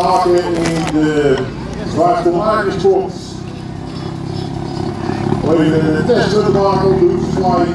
paken in de zwarte makerskot. Even de test maken op de.